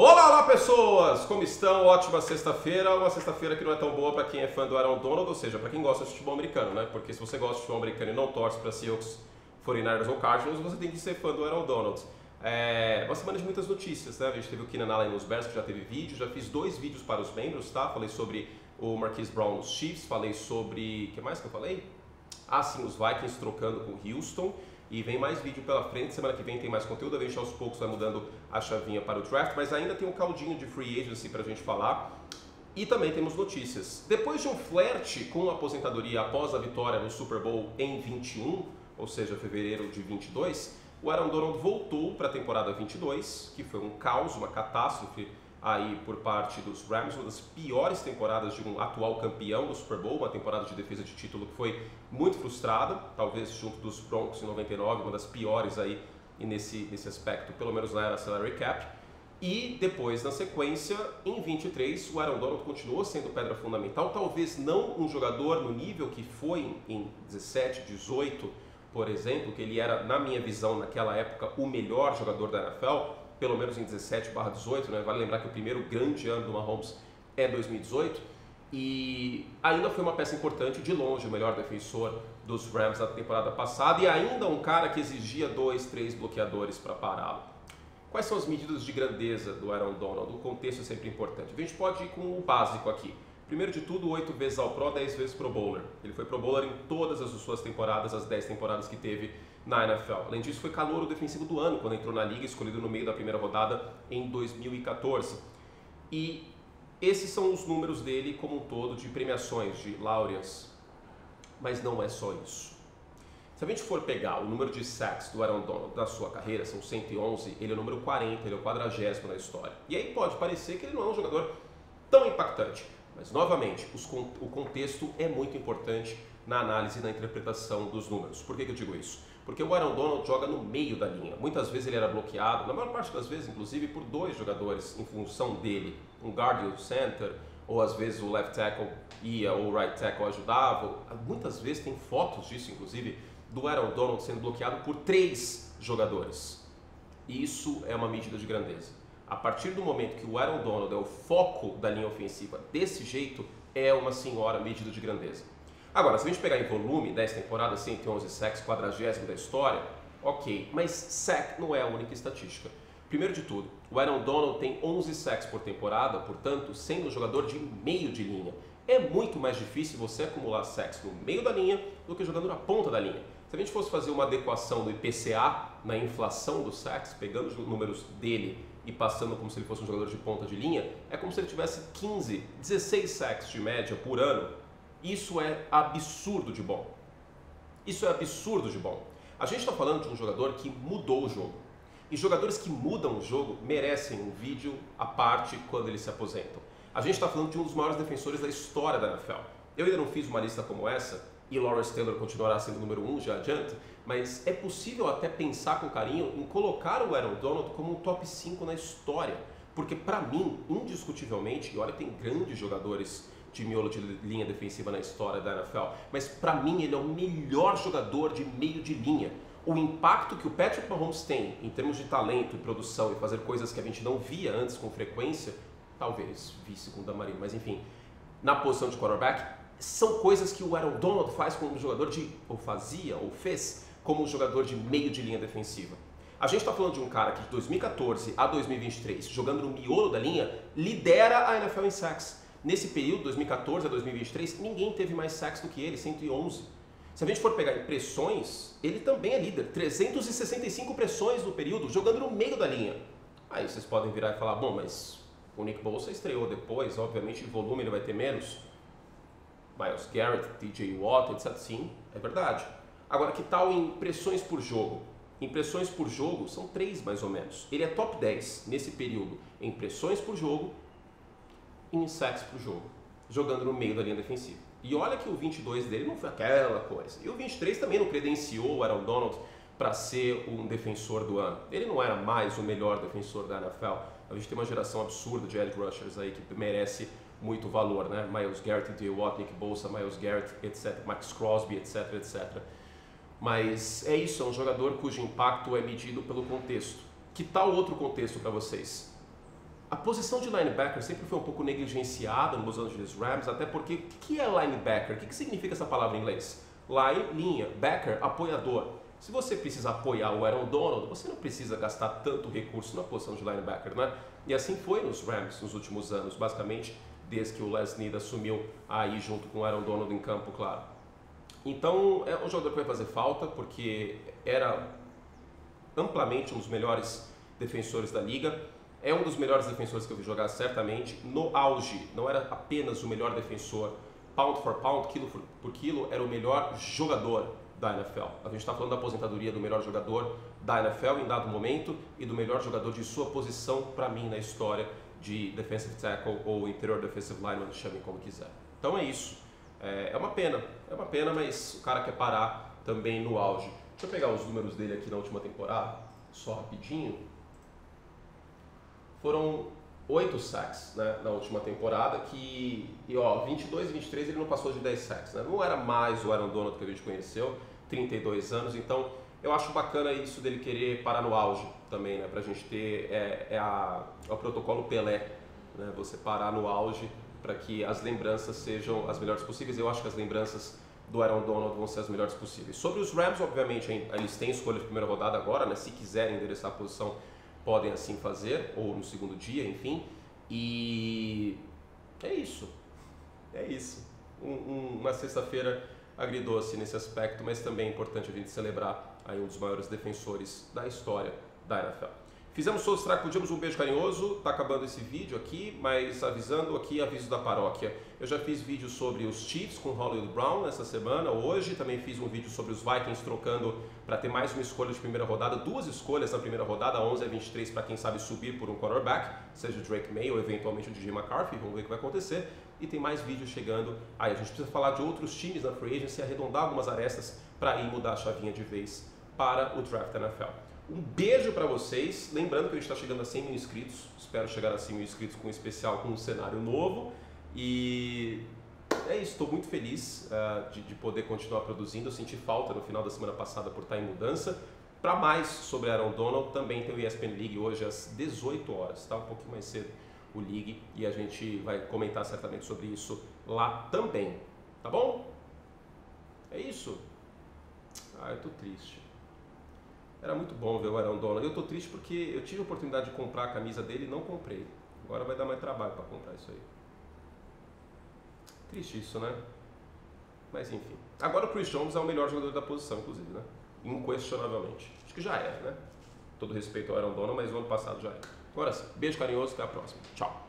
Olá, olá pessoas! Como estão? Ótima sexta-feira. Uma sexta-feira que não é tão boa para quem é fã do Aaron Donald, ou seja, para quem gosta de futebol americano, né? Porque se você gosta de futebol americano e não torce para Seahawks, 49ers ou Cardinals, você tem que ser fã do Aaron Donald. É uma semana de muitas notícias, né? A gente teve o Keenan Allen nos Bears, que já teve vídeo, já fiz dois vídeos para os membros, tá? Falei sobre o Marquise Brown nos Chiefs, falei sobre... o que mais que eu falei? Ah, sim, os Vikings trocando com Houston. E vem mais vídeo pela frente, semana que vem tem mais conteúdo, a gente aos poucos vai mudando a chavinha para o draft, mas ainda tem um caldinho de free agency para a gente falar. E também temos notícias. Depois de um flerte com a aposentadoria após a vitória no Super Bowl em 21, ou seja, fevereiro de 22, o Aaron Donald voltou para a temporada 22, que foi um caos, uma catástrofe aí por parte dos Rams, uma das piores temporadas de um atual campeão do Super Bowl, uma temporada de defesa de título que foi muito frustrada, talvez junto dos Broncos em 99, uma das piores aí nesse, nesse aspecto, pelo menos na era salary cap. E depois, na sequência, em 23, o Aaron Donald continuou sendo pedra fundamental, talvez não um jogador no nível que foi em 17, 18, por exemplo, que ele era, na minha visão, naquela época, o melhor jogador da NFL, pelo menos em 17 barra 18, né? Vale lembrar que o primeiro grande ano do Mahomes é 2018. E ainda foi uma peça importante, de longe, o melhor defensor dos Rams da temporada passada e ainda um cara que exigia dois, três bloqueadores para pará-lo. Quais são as medidas de grandeza do Aaron Donald? O contexto é sempre importante. A gente pode ir com o básico aqui. Primeiro de tudo, oito vezes ao Pro, dez vezes Pro Bowler. Ele foi Pro Bowler em todas as suas temporadas, as dez temporadas que teve na NFL. Além disso, foi calouro defensivo do ano quando entrou na liga, escolhido no meio da primeira rodada em 2014. E esses são os números dele como um todo de premiações, de laureas. Mas não é só isso. Se a gente for pegar o número de sacks do Aaron Donald da sua carreira, são 111, ele é o número 40, ele é o quadragésimo na história. E aí pode parecer que ele não é um jogador tão impactante. Mas, novamente, os, o contexto é muito importante na análise e na interpretação dos números. Por que, que eu digo isso? Porque o Aaron Donald joga no meio da linha. Muitas vezes ele era bloqueado, na maior parte das vezes, inclusive, por dois jogadores em função dele. Um guard e um center, ou às vezes o left tackle ia ou o right tackle ajudava. Muitas vezes tem fotos disso, inclusive, do Aaron Donald sendo bloqueado por três jogadores. Isso é uma medida de grandeza. A partir do momento que o Aaron Donald é o foco da linha ofensiva desse jeito, é uma senhora medida de grandeza. Agora, se a gente pegar em volume, 10 temporadas, 111 sacks, 40 da história, ok, mas sack não é a única estatística. Primeiro de tudo, o Aaron Donald tem 11 sacks por temporada, portanto, sendo um jogador de meio de linha. É muito mais difícil você acumular sacks no meio da linha do que jogando na ponta da linha. Se a gente fosse fazer uma adequação do IPCA na inflação dos sacks, pegando os números dele e passando como se ele fosse um jogador de ponta de linha, é como se ele tivesse 15, 16 sacks de média por ano. Isso é absurdo de bom. Isso é absurdo de bom. A gente está falando de um jogador que mudou o jogo. E jogadores que mudam o jogo merecem um vídeo à parte quando eles se aposentam. A gente está falando de um dos maiores defensores da história da NFL. Eu ainda não fiz uma lista como essa, e Lawrence Taylor continuará sendo o número um, já adianta, mas é possível até pensar com carinho em colocar o Aaron Donald como um top 5 na história. Porque para mim, indiscutivelmente, e olha, tem grandes jogadores de miolo de linha defensiva na história da NFL, mas para mim ele é o melhor jogador de meio de linha. O impacto que o Patrick Mahomes tem em termos de talento e produção e fazer coisas que a gente não via antes com frequência, talvez visse com o Damarinho, mas enfim, na posição de quarterback, são coisas que o Aaron Donald faz como jogador de, ou fazia, ou fez, como jogador de meio de linha defensiva. A gente está falando de um cara que de 2014 a 2023, jogando no miolo da linha, lidera a NFL em sacks. Nesse período, 2014 a 2023, ninguém teve mais sacks do que ele, 111. Se a gente for pegar impressões, ele também é líder. 365 pressões no período, jogando no meio da linha. Aí vocês podem virar e falar, bom, mas o Nick Bolsa estreou depois, obviamente de volume ele vai ter menos. Miles Garrett, TJ Watt, etc. Sim, é verdade. Agora, que tal impressões por jogo? Impressões por jogo são três mais ou menos. Ele é top 10 nesse período em impressões por jogo e em sacks por jogo, jogando no meio da linha defensiva. E olha que o 22 dele não foi aquela coisa. E o 23 também não credenciou o Aaron Donald para ser um defensor do ano. Ele não era mais o melhor defensor da NFL. A gente tem uma geração absurda de edge rushers aí que merece muito valor, né? Miles Garrett, D. Watt, Nick Bolsa, Miles Garrett, etc., Max Crosby, etc., etc. Mas é isso, é um jogador cujo impacto é medido pelo contexto. Que tal outro contexto para vocês? a posição de linebacker sempre foi um pouco negligenciada nos Los Angeles Rams, até porque o que é linebacker? O que significa essa palavra em inglês? Line, linha, backer, apoiador. Se você precisa apoiar o Aaron Donald, você não precisa gastar tanto recurso na posição de linebacker, né? E assim foi nos Rams nos últimos anos, basicamente desde que o Les Snead assumiu aí junto com o Aaron Donald em campo, claro. Então é um jogador que vai fazer falta porque era amplamente um dos melhores defensores da liga. É um dos melhores defensores que eu vi jogar, certamente. No auge, não era apenas o melhor defensor, pound for pound, quilo por quilo, era o melhor jogador da NFL. A gente está falando da aposentadoria do melhor jogador da NFL em dado momento e do melhor jogador de sua posição, para mim, na história de defensive tackle ou interior defensive lineman, chamem como quiser. Então é isso. É, é uma pena, é uma pena, mas o cara quer parar também no auge. Deixa eu pegar os números dele aqui na última temporada, só rapidinho. Foram oito sacks né, na última temporada, que, e ó, 22 e 23 ele não passou de 10 sacks, né? Não era mais o Aaron Donald que a gente conheceu, 32 anos, então eu acho bacana isso dele querer parar no auge também, né? Pra gente ter, é, é, a, é o protocolo Pelé, né? Você parar no auge para que as lembranças sejam as melhores possíveis. Eu acho que as lembranças do Aaron Donald vão ser as melhores possíveis. Sobre os Rams, obviamente, eles têm escolha de primeira rodada agora, né? Se quiserem endereçar a posição, podem assim fazer, ou no segundo dia, enfim. E é isso. É isso. Um, um, uma sexta-feira agridoce nesse aspecto, mas também é importante a gente celebrar aí um dos maiores defensores da história da NFL. Fizemos todos podíamos, um beijo carinhoso, tá acabando esse vídeo aqui, mas avisando aqui, aviso da paróquia. Eu já fiz vídeo sobre os Chiefs com Hollywood Brown essa semana, hoje também fiz um vídeo sobre os Vikings trocando para ter mais uma escolha de primeira rodada, duas escolhas na primeira rodada, 11 a 23 para quem sabe subir por um cornerback, seja o Drake May ou eventualmente o DJ McCarthy, vamos ver o que vai acontecer. E tem mais vídeos chegando aí. A gente precisa falar de outros times na free agency, arredondar algumas arestas para ir mudar a chavinha de vez para o draft NFL. Um beijo para vocês. Lembrando que a gente está chegando a 100 mil inscritos. Espero chegar a 100 mil inscritos com um especial, com um cenário novo. E é isso, estou muito feliz uh, de, de, poder continuar produzindo. Eu senti falta no final da semana passada por estar em mudança. Para mais sobre Aaron Donald, também tem o ESPN League hoje às 18 horas, tá? Um pouquinho mais cedo o League e a gente vai comentar certamente sobre isso lá também, tá bom? É isso. Ah, eu tô triste. Era muito bom ver o Aaron Donald. Eu estou triste porque eu tive a oportunidade de comprar a camisa dele e não comprei. Agora vai dar mais trabalho para comprar isso aí. Triste isso, né? Mas enfim. Agora o Chris Jones é o melhor jogador da posição, inclusive, né? Inquestionavelmente. Acho que já é, né? Todo respeito ao Aaron Donald, mas o ano passado já é. Agora sim. Beijo carinhoso, até a próxima. Tchau.